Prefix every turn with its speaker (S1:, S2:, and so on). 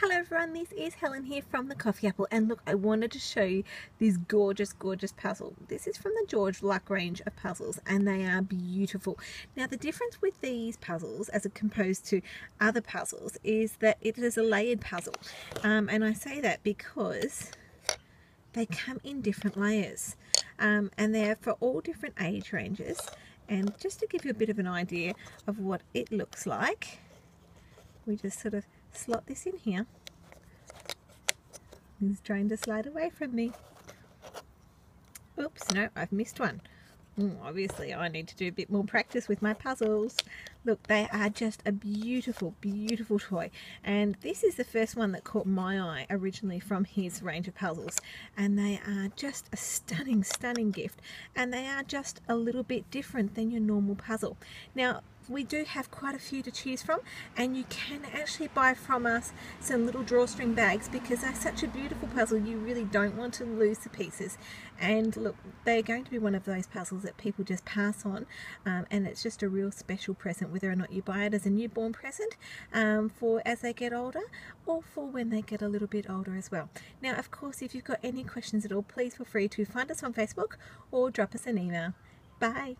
S1: Hello everyone, this is Helen here from the Coffee Apple and look I wanted to show you this gorgeous gorgeous puzzle. This is from the George Luck range of puzzles and they are beautiful. Now the difference with these puzzles as opposed to other puzzles is that it is a layered puzzle um, and I say that because they come in different layers um, and they're for all different age ranges and just to give you a bit of an idea of what it looks like we just sort of slot this in here. He's trying to slide away from me. Oops, no, I've missed one. Mm, obviously, I need to do a bit more practice with my puzzles. Look, they are just a beautiful, beautiful toy. And this is the first one that caught my eye originally from his range of puzzles. And they are just a stunning, stunning gift. And they are just a little bit different than your normal puzzle. Now, we do have quite a few to choose from and you can actually buy from us some little drawstring bags because they're such a beautiful puzzle you really don't want to lose the pieces and look they're going to be one of those puzzles that people just pass on um, and it's just a real special present whether or not you buy it as a newborn present um, for as they get older or for when they get a little bit older as well. Now of course if you've got any questions at all please feel free to find us on Facebook or drop us an email. Bye!